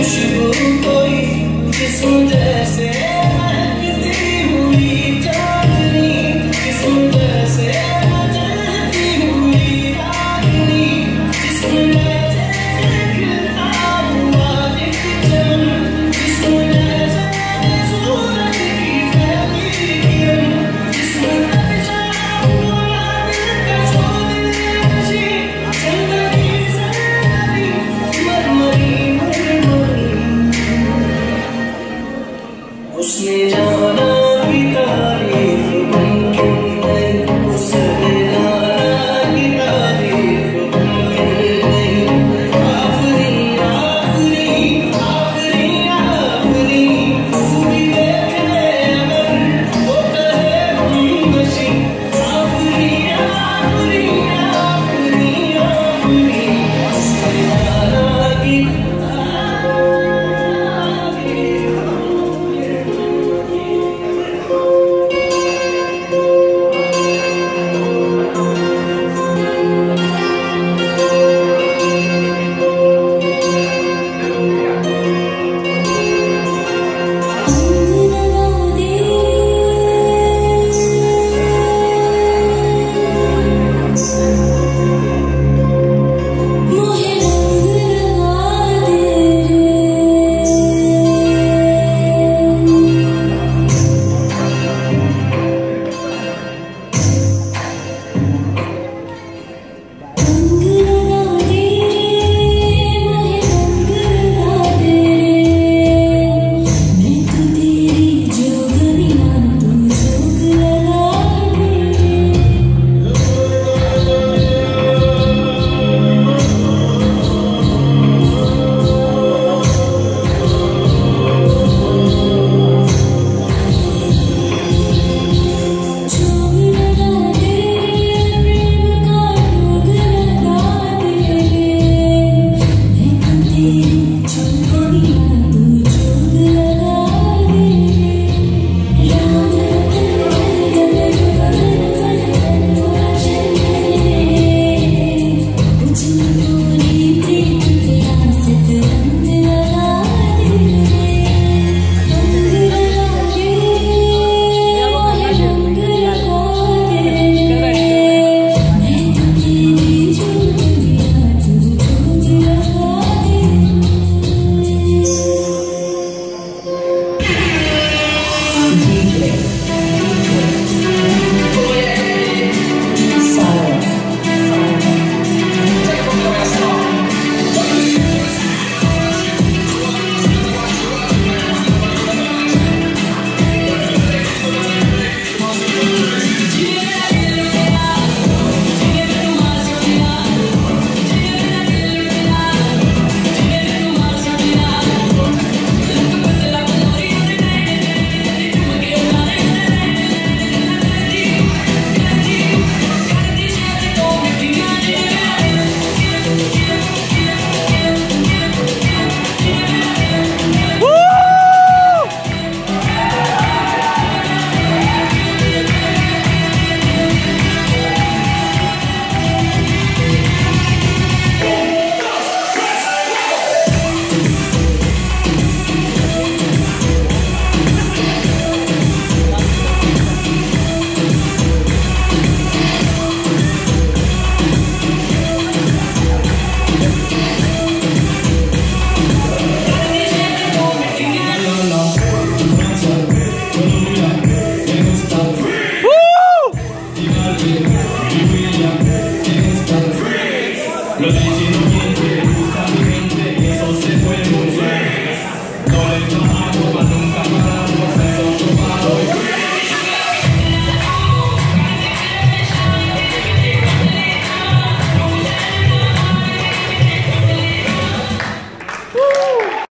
也许不多 Lo estoy bien, que eso se fue.